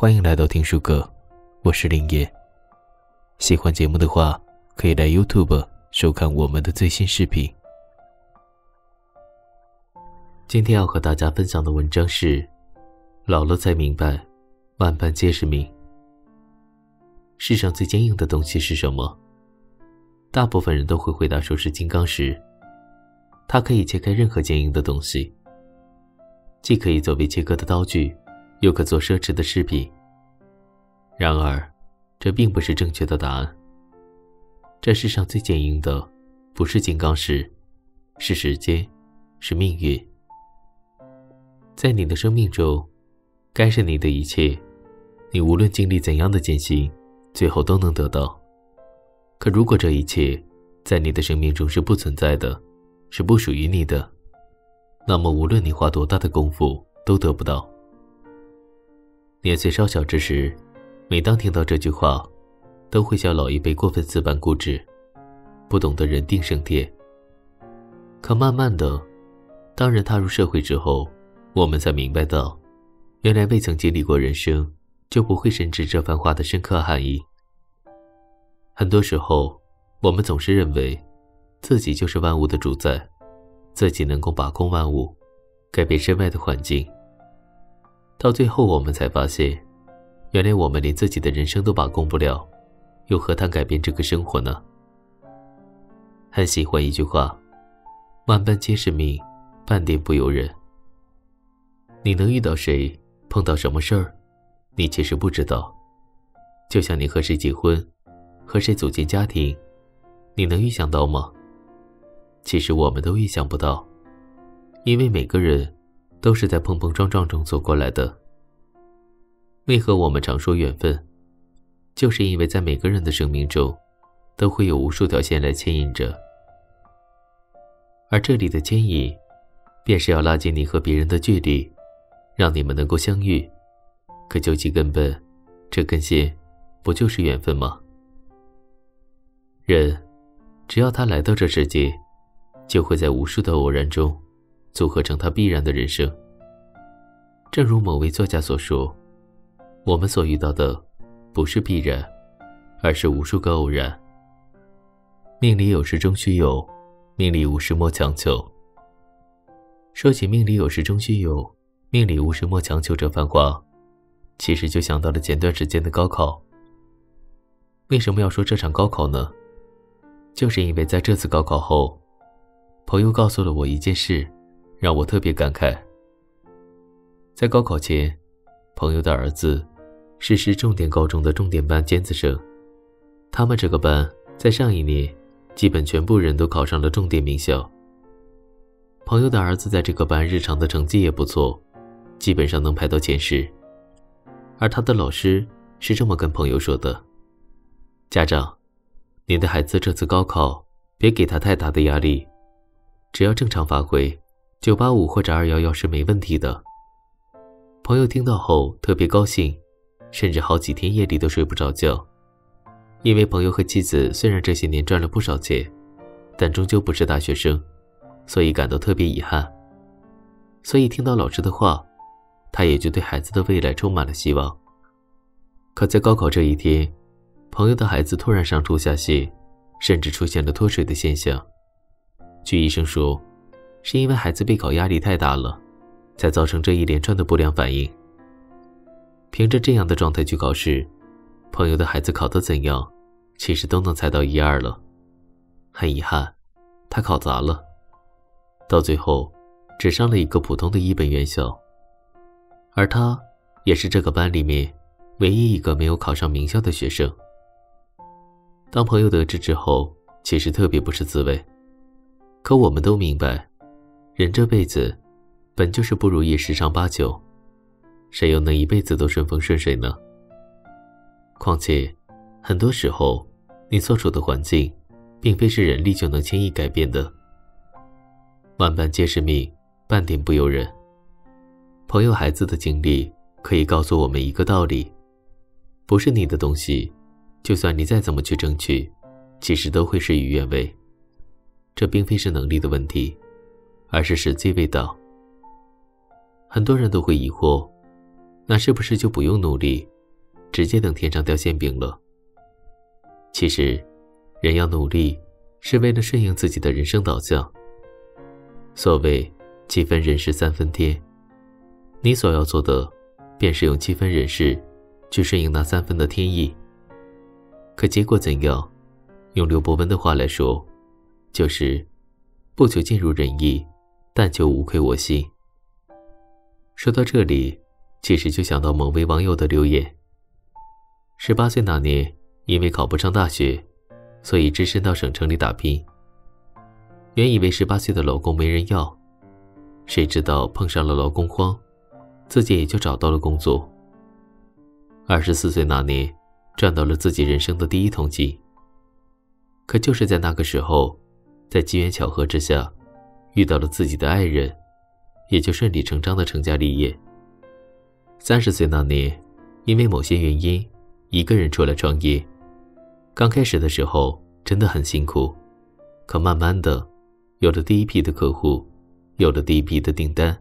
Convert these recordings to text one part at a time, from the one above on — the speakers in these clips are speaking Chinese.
欢迎来到听书阁，我是林烨。喜欢节目的话，可以来 YouTube 收看我们的最新视频。今天要和大家分享的文章是：老了才明白，万般皆是命。世上最坚硬的东西是什么？大部分人都会回答说是金刚石。它可以切开任何坚硬的东西，既可以作为切割的刀具，又可做奢侈的饰品。然而，这并不是正确的答案。这世上最坚硬的，不是金刚石，是时间，是命运。在你的生命中，该是你的一切，你无论经历怎样的艰辛，最后都能得到。可如果这一切，在你的生命中是不存在的，是不属于你的，那么无论你花多大的功夫，都得不到。年岁稍小之时，每当听到这句话，都会像老一辈过分自般固执，不懂得人定胜天。可慢慢的，当人踏入社会之后，我们才明白到，原来未曾经历过人生，就不会深知这番话的深刻含义。很多时候，我们总是认为。自己就是万物的主宰，自己能够把控万物，改变身外的环境。到最后，我们才发现，原来我们连自己的人生都把控不了，又何谈改变这个生活呢？很喜欢一句话：“万般皆是命，半点不由人。”你能遇到谁，碰到什么事儿，你其实不知道。就像你和谁结婚，和谁组建家庭，你能预想到吗？其实我们都预想不到，因为每个人都是在碰碰撞撞中走过来的。为何我们常说缘分？就是因为在每个人的生命中，都会有无数条线来牵引着，而这里的牵引，便是要拉近你和别人的距离，让你们能够相遇。可究其根本，这根线不就是缘分吗？人，只要他来到这世界。就会在无数的偶然中，组合成他必然的人生。正如某位作家所说：“我们所遇到的，不是必然，而是无数个偶然。命里有时终须有，命里无时莫强求。”说起“命里有时终须有，命里无时莫强求”这番话，其实就想到了前段时间的高考。为什么要说这场高考呢？就是因为在这次高考后。朋友告诉了我一件事，让我特别感慨。在高考前，朋友的儿子是市重点高中的重点班尖子生，他们这个班在上一年基本全部人都考上了重点名校。朋友的儿子在这个班日常的成绩也不错，基本上能排到前十。而他的老师是这么跟朋友说的：“家长，您的孩子这次高考别给他太大的压力。”只要正常发挥，九八五或者二幺幺是没问题的。朋友听到后特别高兴，甚至好几天夜里都睡不着觉。因为朋友和妻子虽然这些年赚了不少钱，但终究不是大学生，所以感到特别遗憾。所以听到老师的话，他也就对孩子的未来充满了希望。可在高考这一天，朋友的孩子突然上吐下泻，甚至出现了脱水的现象。据医生说，是因为孩子备考压力太大了，才造成这一连串的不良反应。凭着这样的状态去考试，朋友的孩子考得怎样，其实都能猜到一二了。很遗憾，他考砸了，到最后只上了一个普通的一本院校。而他，也是这个班里面唯一一个没有考上名校的学生。当朋友得知之后，其实特别不是滋味。可我们都明白，人这辈子本就是不如意十常八九，谁又能一辈子都顺风顺水呢？况且，很多时候你所处的环境，并非是人力就能轻易改变的。万般皆是命，半点不由人。朋友孩子的经历可以告诉我们一个道理：不是你的东西，就算你再怎么去争取，其实都会事与愿违。这并非是能力的问题，而是时机未到。很多人都会疑惑，那是不是就不用努力，直接等天上掉馅饼了？其实，人要努力，是为了顺应自己的人生导向。所谓七分人事三分天，你所要做的，便是用七分人事，去顺应那三分的天意。可结果怎样？用刘伯温的话来说，就是不求尽如人意，但求无愧我心。说到这里，其实就想到某位网友的留言：十八岁那年，因为考不上大学，所以只身到省城里打拼。原以为十八岁的老公没人要，谁知道碰上了劳工荒，自己也就找到了工作。二十四岁那年。赚到了自己人生的第一桶金。可就是在那个时候，在机缘巧合之下，遇到了自己的爱人，也就顺理成章的成家立业。三十岁那年，因为某些原因，一个人出来创业。刚开始的时候真的很辛苦，可慢慢的，有了第一批的客户，有了第一批的订单，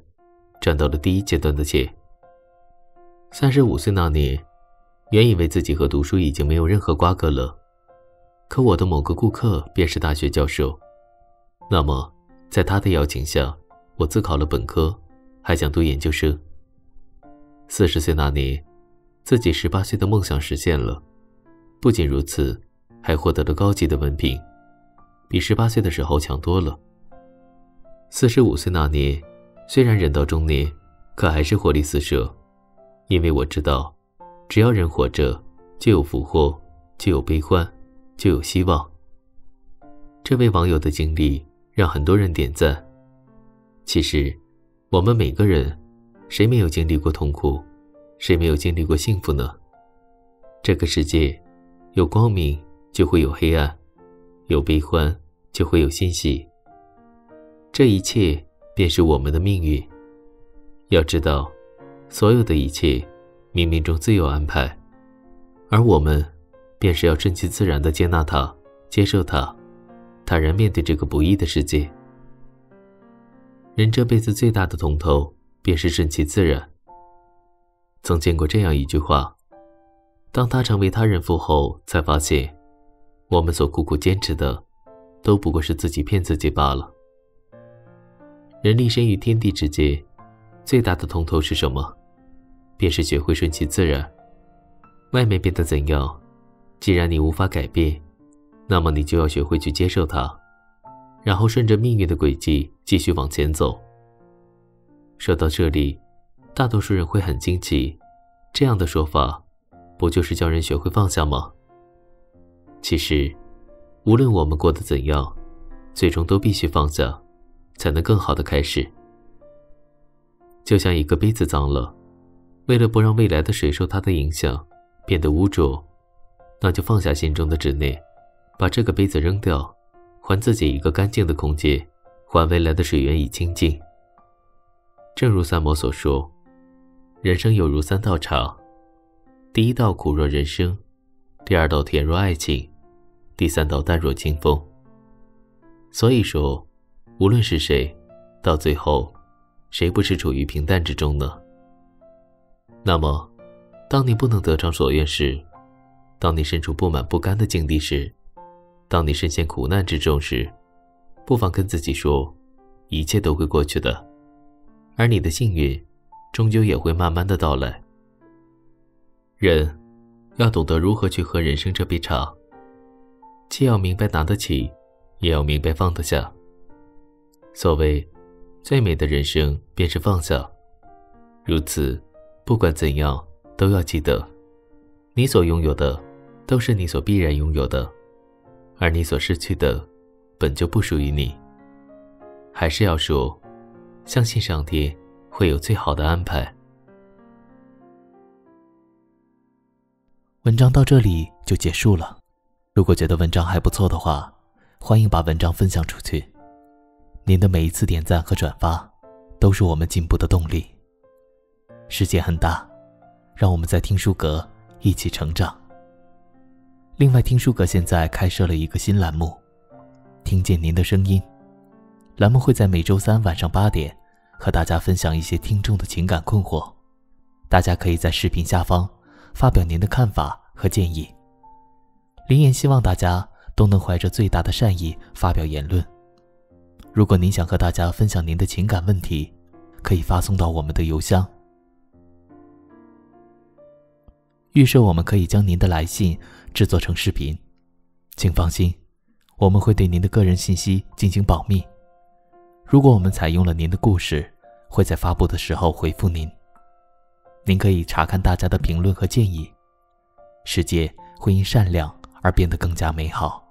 赚到了第一阶段的钱。三十五岁那年。原以为自己和读书已经没有任何瓜葛了，可我的某个顾客便是大学教授。那么，在他的邀请下，我自考了本科，还想读研究生。四十岁那年，自己十八岁的梦想实现了。不仅如此，还获得了高级的文凭，比十八岁的时候强多了。四十五岁那年，虽然人到中年，可还是活力四射，因为我知道。只要人活着，就有福祸，就有悲欢，就有希望。这位网友的经历让很多人点赞。其实，我们每个人，谁没有经历过痛苦，谁没有经历过幸福呢？这个世界，有光明就会有黑暗，有悲欢就会有欣喜。这一切便是我们的命运。要知道，所有的一切。冥冥中自有安排，而我们，便是要顺其自然的接纳它，接受它，坦然面对这个不易的世界。人这辈子最大的通透，便是顺其自然。曾见过这样一句话：当他成为他人父后，才发现，我们所苦苦坚持的，都不过是自己骗自己罢了。人立身于天地之间，最大的通透是什么？便是学会顺其自然，外面变得怎样，既然你无法改变，那么你就要学会去接受它，然后顺着命运的轨迹继续往前走。说到这里，大多数人会很惊奇，这样的说法，不就是教人学会放下吗？其实，无论我们过得怎样，最终都必须放下，才能更好的开始。就像一个杯子脏了。为了不让未来的水受它的影响，变得污浊，那就放下心中的执念，把这个杯子扔掉，还自己一个干净的空间，还未来的水源以清净。正如三毛所说：“人生有如三道茶，第一道苦若人生，第二道甜若爱情，第三道淡若清风。”所以说，无论是谁，到最后，谁不是处于平淡之中呢？那么，当你不能得偿所愿时，当你身处不满不甘的境地时，当你深陷苦难之中时，不妨跟自己说，一切都会过去的，而你的幸运，终究也会慢慢的到来。人，要懂得如何去喝人生这杯茶，既要明白拿得起，也要明白放得下。所谓，最美的人生便是放下，如此。不管怎样，都要记得，你所拥有的，都是你所必然拥有的，而你所失去的，本就不属于你。还是要说，相信上帝会有最好的安排。文章到这里就结束了。如果觉得文章还不错的话，欢迎把文章分享出去。您的每一次点赞和转发，都是我们进步的动力。世界很大，让我们在听书阁一起成长。另外，听书阁现在开设了一个新栏目“听见您的声音”，栏目会在每周三晚上八点和大家分享一些听众的情感困惑，大家可以在视频下方发表您的看法和建议。林言希望大家都能怀着最大的善意发表言论。如果您想和大家分享您的情感问题，可以发送到我们的邮箱。预设我们可以将您的来信制作成视频，请放心，我们会对您的个人信息进行保密。如果我们采用了您的故事，会在发布的时候回复您。您可以查看大家的评论和建议，世界会因善良而变得更加美好。